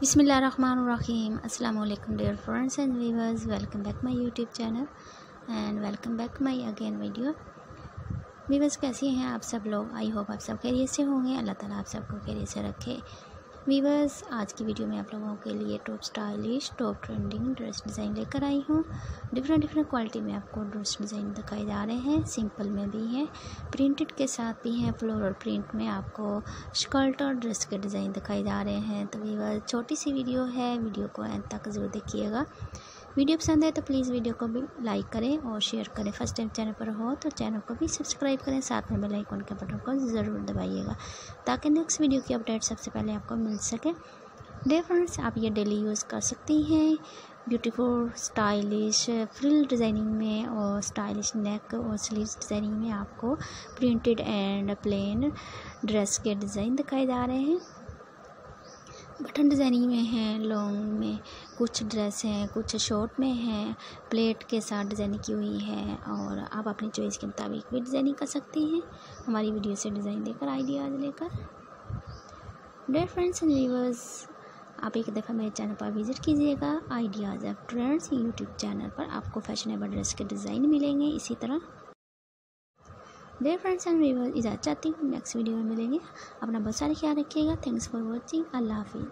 बिसमीम अल्लाम dear friends and viewers welcome back my YouTube channel and welcome back my again video. Viewers कैसे हैं आप सब लोग? आई होप आप सब खैरियत से होंगे। अल्लाह ताला आप सबको खैरियत से रखे। वीवर्स आज की वीडियो में आप लोगों के लिए top stylish top trending dress design लेकर आई हूँ। डिफरेंट डिफरेंट क्वालिटी में आपको ड्रेस डिज़ाइन दिखाए जा रहे हैं। सिंपल में भी हैं। प्रिंटेड के साथ भी हैं। फ्लोरल प्रिंट में आपको स्कर्ट और ड्रेस के डिज़ाइन दिखाए जा रहे हैं। तो वीवर छोटी सी वीडियो है। वीडियो को एंड तक ज़रूर देखिएगा। वीडियो पसंद है तो प्लीज़ वीडियो को भी लाइक करें और शेयर करें। फ़र्स्ट टाइम चैनल पर हो तो चैनल को भी सब्सक्राइब करें। साथ में बेल आइकन के बटन को ज़रूर दबाइएगा ताकि नेक्स्ट वीडियो की अपडेट सबसे पहले आपको मिल सके। डे फ्रेंड्स आप ये डेली यूज़ कर सकती हैं। ब्यूटीफुल स्टाइलिश फ्रिल डिज़ाइनिंग में और स्टाइलिश नेक और स्लीव्स डिज़ाइनिंग में आपको प्रिंटेड एंड प्लेन ड्रेस के डिज़ाइन दिखाए जा रहे हैं। बटन डिज़ाइनिंग में है लॉन्ग में, कुछ ड्रेस हैं, कुछ शॉर्ट में हैं प्लेट के साथ डिज़ाइनिंग की हुई है और आप अपनी चॉइस के मुताबिक भी डिज़ाइनिंग कर सकते हैं। हमारी वीडियो से डिज़ाइन देकर आइडियाज़ लेकर। डेयर फ्रेंड्स एंड व्यूवर्स आप एक दफ़ा मेरे चैनल पर विज़िट कीजिएगा। Ideas of trends YouTube channel पर आपको फैशनेबल ड्रेस के डिज़ाइन मिलेंगे। इसी तरह डेयर फ्रेंड्स एंड वीवर इजाज़त चाहती हूँ नेक्स्ट वीडियो में मिलेंगे। अपना बहुत सारा ख्याल रखिएगा। थैंक्स फॉर वॉचिंग अल्लाह हाफिज़।